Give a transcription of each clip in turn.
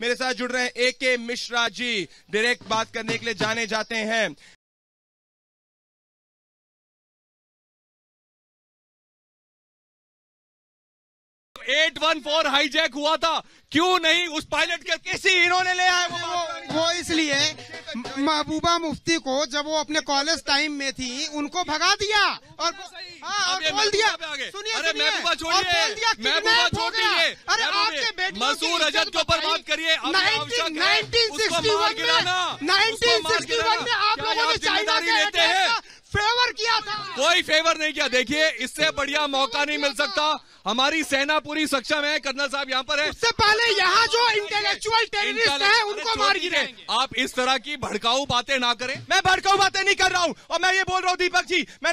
मेरे साथ जुड़ रहे हैं ए के मिश्रा जी। डायरेक्ट बात करने के लिए जाने जाते हैं। एट वन फोर हाईजैक हुआ था। क्यों नहीं? उस पायलट के किसी हीरो ने ले आया वो वो, इसलिए महबूबा मुफ्ती को जब वो अपने कॉलेज टाइम में थी उनको भगा दिया। और हाँ, और बोल दिया। सुनिए अरे आपके बेटे मसूर रजत के ऊपर बात करिए। नाइनटीन सिक्सटी आवश्यक। 1961 उसको मार में नाइनटीन सिक्सटी वन में आप लोगों ने चाइना लेते हैं? फेवर किया था। कोई फेवर नहीं किया। देखिए इससे बढ़िया मौका नहीं मिल सकता। हमारी सेना पूरी सक्षम है। कर्नल साहब यहाँ पर है। उससे पहले यहाँ जो इंटेलेक्चुअल टेररिस्ट है उनको मार गिरे आप इस तरह की भड़काऊ बातें ना करें। मैं भड़काऊ बातें नहीं कर रहा हूँ और मैं ये बोल रहा हूँ दीपक जी मैं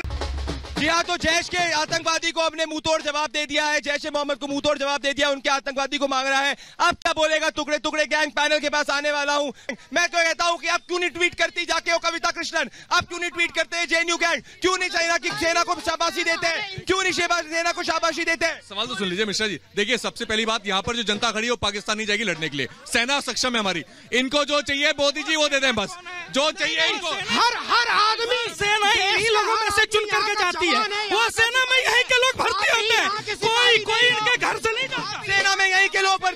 जी हाँ तो जैश के आतंकवादी को अपने मुंहतोड़ जवाब दे दिया है जैश ए मोहम्मद को मुंहतोड़ जवाब दे दिया उनके आतंकवादी को मांग रहा है। अब क्या बोलेगा टुकड़े टुकड़े गैंग पैनल के पास आने वाला हूँ? मैं तो कहता हूँ कि आप क्यों नहीं ट्वीट करती जाके हो कविता कृष्णन? आप क्यों नहीं ट्वीट करते हैं जेएनयू गैंग? क्यों नहीं सेना की सेना को शाबाशी देते हैं? क्यों नहीं सेना को शाबाशी देते हैं? सवाल तो सुन लीजिए मिश्रा जी। देखिए सबसे पहली बात यहाँ पर जो जनता खड़ी है वो पाकिस्तान नहीं जाएगी लड़ने के लिए। सेना सक्षम है हमारी। इनको जो चाहिए मोदी जी वो दे दें बस। जो चाहिए इनको। हर हर आदमी सेना इन्हीं लोगों में से चुन करके जाती है। वो सेना में यहीं के लोग भर्ती होते हैं। कोई कोई इनके घर से नहीं जाता। सेना में यही के लोग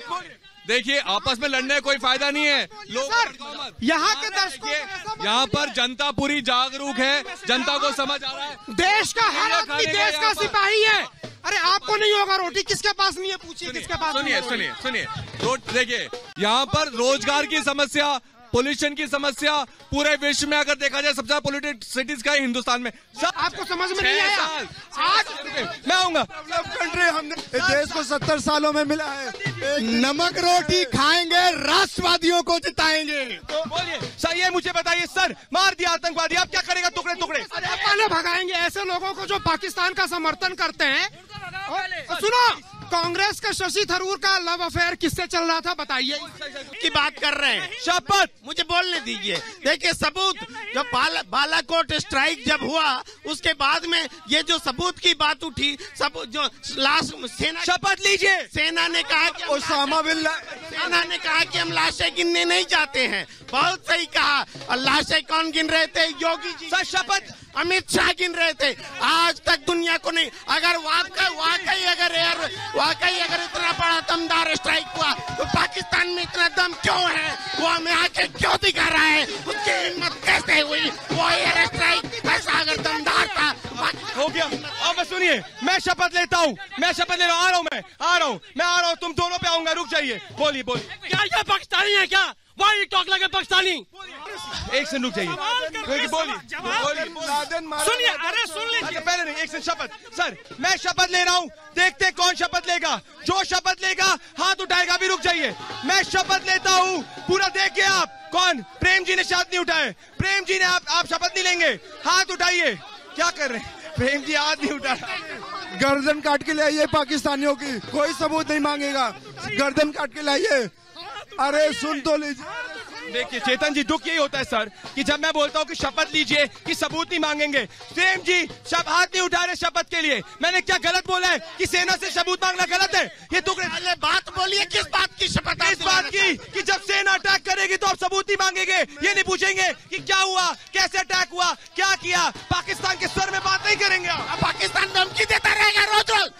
देखिए आपस में लड़ने का कोई फ़ायदा नहीं है। लोग यहाँ के दर्शकों यहाँ पर जनता पूरी जागरूक है। जनता को समझ आ रहा है। देश का हर आदमी देश का सिपाही है। अरे आपको नहीं होगा रोटी। किसके पास नहीं है? पूछिए किसके पास नहीं सुनिए है सुनिए। सुनिए देखिए यहाँ पर रोज़गार की समस्या पोल्यूशन की समस्या पूरे विश्व में अगर देखा जाए सबसे ज़्यादा पोल्यूटेड सिटीज़ का है? हिंदुस्तान में। सब आपको समझ में नहीं आया। आज मैं आऊँगा। कंट्री हमने देश को सत्तर सालों में मिला है। नमक रोटी खाएँगे राष्ट्रवादियों को जिताएँगे। तो बोलिए सर ये मुझे बताइए सर मार दिया आतंकवादी आप क्या करेगा? टुकड़े टुकड़े। पहले भगाएँगे। ऐसे लोगों को जो पाकिस्तान का समर्थन करते हैं सुनो कांग्रेस का शशि थरूर का लव अफेयर किससे चल रहा था बताइए। की बात कर रहे हैं। शपथ मुझे बोलने दीजिए। देखिए सबूत जब बाला, बालाकोट स्ट्राइक जब हुआ उसके बाद में ये जो सबूत की बात उठी सब जो लाश सेना शपथ लीजिए। सेना ने कहा कि ओसामा बिन सेना ने कहा कि हम लाशें गिनने नहीं जाते हैं। बहुत सही कहा। और लाशें कौन गिन रहे थे? योगी जी। सर शपथ अमित शाह गिन रहे थे। आज तक दुनिया को नहीं। अगर वाकई वाकई अगर एयर वाकई अगर इतना बड़ा दमदार स्ट्राइक हुआ तो पाकिस्तान में इतना दम क्यों है? वो हमें आके क्यों दिखा रहा है? उसकी हिम्मत कैसे हुई? वो एयर स्ट्राइक ऐसा अगर दमदार था? हो गया। अब बस सुनिए मैं शपथ लेता हूँ। मैं शपथ ले रहा हूँ। आ रहा हूँ मैं। आ रहा हूँ। मैं आ रहा हूँ। तुम दोनों पे आऊँगा। रुक जाइए। बोलिए बोलिए। क्या ये पाकिस्तानी है क्या? वाई टॉक लगे पाकिस्तानी एक से रुक जाइए। बोलिए। लादेन मारा सुनिए अरे सुन अच्छा लीजिए पहले नहीं एक से शपथ। सर मैं शपथ ले रहा हूँ। देखते कौन शपथ लेगा। जो शपथ लेगा हाथ उठाएगा भी रुक जाइए। मैं शपथ लेता हूँ। पूरा देखिए आप। कौन? प्रेम जी ने शपथ नहीं उठाए। प्रेम जी ने आप आप शपथ नहीं लेंगे। हाथ उठाइए। क्या कर रहे हैं? प्रेम जी हाथ नहीं उठा गर्दन काट के लाइए पाकिस्तानियों की। कोई सबूत नहीं मांगेगा। गर्दन काट के लाइए। अरे सुन तो लीजिए। देखिए चेतन जी दुख यही होता है सर कि जब मैं बोलता हूँ कि शपथ लीजिए कि सबूत नहीं मांगेंगे। प्रेम जी शब हाथ नहीं उठा रहे शपथ के लिए। मैंने क्या गलत बोला है कि सेना से सबूत मांगना गलत है? ये टुकड़े पहले बात बोलिए किस बात की शपथ इस बात की कि जब सेना अटैक करेगी तो आप सबूत ही मांगेंगे। ये नहीं पूछेंगे कि क्या हुआ कैसे अटैक हुआ क्या किया। पाकिस्तान के सर में बात नहीं करेंगे पाकिस्तान धमकी देता रहेगा रोज रोज।